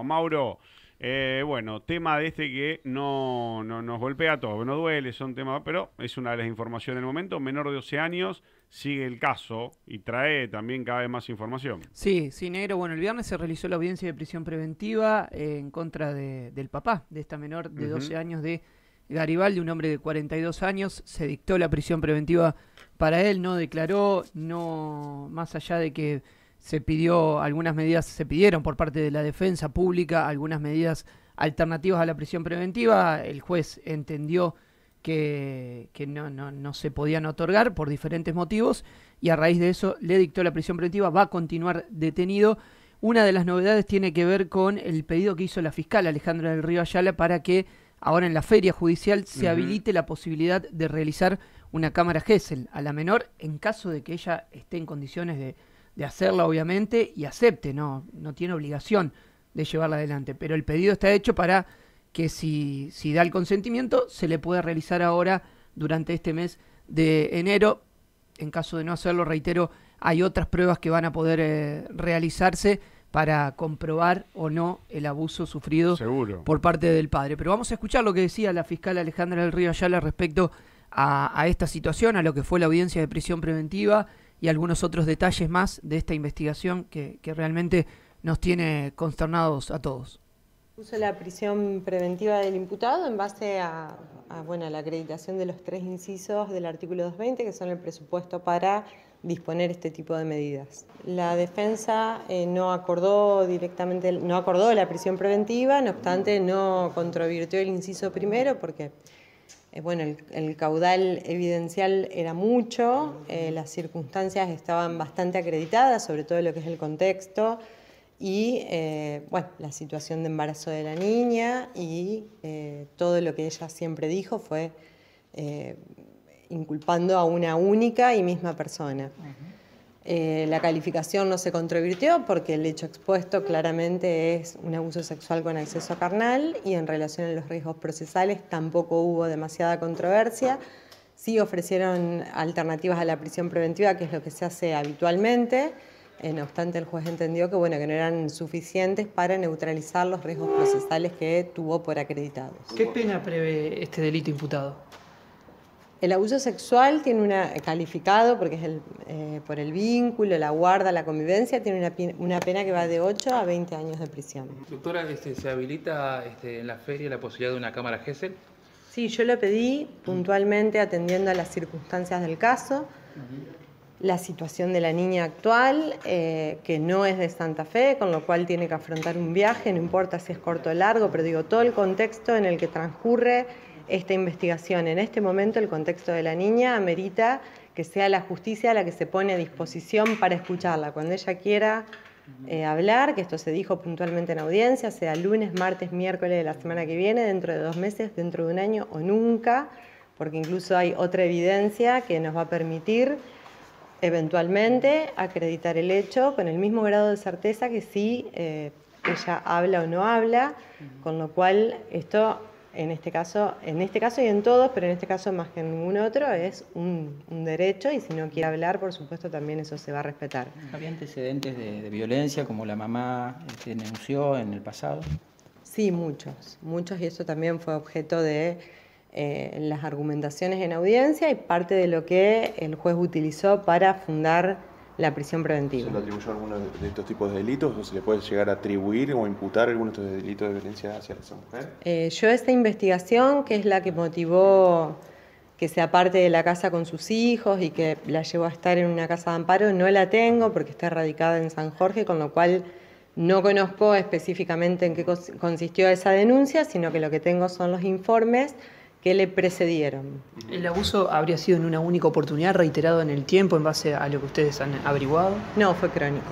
Juan Mauro. Eh, bueno, tema de este que no, no nos golpea a todos, no duele, son temas, pero es una de las informaciones del momento. Menor de 12 años, sigue el caso y trae también cada vez más información. Sí, sí, negro. Bueno, el viernes se realizó la audiencia de prisión preventiva eh, en contra de, del papá de esta menor de 12 años de Garibaldi, un hombre de 42 años. Se dictó la prisión preventiva para él, no declaró, no más allá de que se pidió algunas medidas, se pidieron por parte de la defensa pública algunas medidas alternativas a la prisión preventiva. El juez entendió que, no, no, no, se podían otorgar por diferentes motivos y a raíz de eso le dictó la prisión preventiva, va a continuar detenido. Una de las novedades tiene que ver con el pedido que hizo la fiscal Alejandra del Río Ayala para que ahora en la feria judicial se habilite la posibilidad de realizar una cámara GESEL a la menor en caso de que ella esté en condiciones de de hacerla obviamente y acepte, no, no tiene obligación de llevarla adelante, pero el pedido está hecho para que si, si da el consentimiento se le pueda realizar ahora durante este mes de enero. En caso de no hacerlo, reitero, hay otras pruebas que van a poder eh, realizarse para comprobar o no el abuso sufrido por parte del padre. Pero vamos a escuchar lo que decía la fiscal Alejandra del Río Ayala respecto a, a esta situación, a lo que fue la audiencia de prisión preventiva y algunos otros detalles más de esta investigación que, realmente nos tiene consternados a todos. Puso la prisión preventiva del imputado en base a, bueno, la acreditación de los tres incisos del artículo 220, que son el presupuesto para disponer este tipo de medidas. La defensa eh, no acordó directamente, no acordó la prisión preventiva, no obstante no controvirtió el inciso primero porque eh, bueno, el, caudal evidencial era mucho, eh, las circunstancias estaban bastante acreditadas, sobre todo lo que es el contexto, y eh, bueno, la situación de embarazo de la niña y todo lo que ella siempre dijo fue inculpando a una única y misma persona. Eh, la calificación no se controvirtió porque el hecho expuesto claramente es un abuso sexual con acceso carnal y en relación a los riesgos procesales tampoco hubo demasiada controversia. Sí ofrecieron alternativas a la prisión preventiva, que es lo que se hace habitualmente. Eh, no obstante, el juez entendió que, bueno, que no eran suficientes para neutralizar los riesgos procesales que tuvo por acreditados. ¿Qué pena prevé este delito imputado? El abuso sexual tiene una calificado porque es el, eh, por el vínculo, la guarda, la convivencia, tiene una, una, pena que va de 8 a 20 años de prisión. Doctora, este, ¿se habilita este, en la feria la posibilidad de una cámara GESEL? Sí, yo lo pedí puntualmente atendiendo a las circunstancias del caso, la situación de la niña actual, eh, que no es de Santa Fe, con lo cual tiene que afrontar un viaje, no importa si es corto o largo, pero digo, todo el contexto en el que transcurre esta investigación. En este momento el contexto de la niña amerita que sea la justicia la que se pone a disposición para escucharla. Cuando ella quiera eh, hablar, que esto se dijo puntualmente en audiencia, sea lunes, martes, miércoles de la semana que viene, dentro de dos meses, dentro de un año o nunca, porque incluso hay otra evidencia que nos va a permitir eventualmente acreditar el hecho con el mismo grado de certeza que si eh, ella habla o no habla, con lo cual esto en este caso, en este caso y en todos, pero en este caso más que en ningún otro, es un, derecho y si no quiere hablar, por supuesto, también eso se va a respetar. ¿Había antecedentes de, violencia como la mamá este, denunció en el pasado? Sí, muchos, muchos y eso también fue objeto de eh, las argumentaciones en audiencia y parte de lo que el juez utilizó para fundar la prisión preventiva. ¿Se le atribuyó alguno de estos tipos de delitos o se le puede llegar a atribuir o imputar algunos de estos delitos de violencia hacia esa mujer? Eh, yo esta investigación, que es la que motivó que sea parte de la casa con sus hijos y que la llevó a estar en una casa de amparo, no la tengo porque está radicada en San Jorge, con lo cual no conozco específicamente en qué consistió esa denuncia, sino que lo que tengo son los informes que le precedieron. ¿El abuso habría sido en una única oportunidad, reiterado en el tiempo, en base a lo que ustedes han averiguado? No, fue crónico.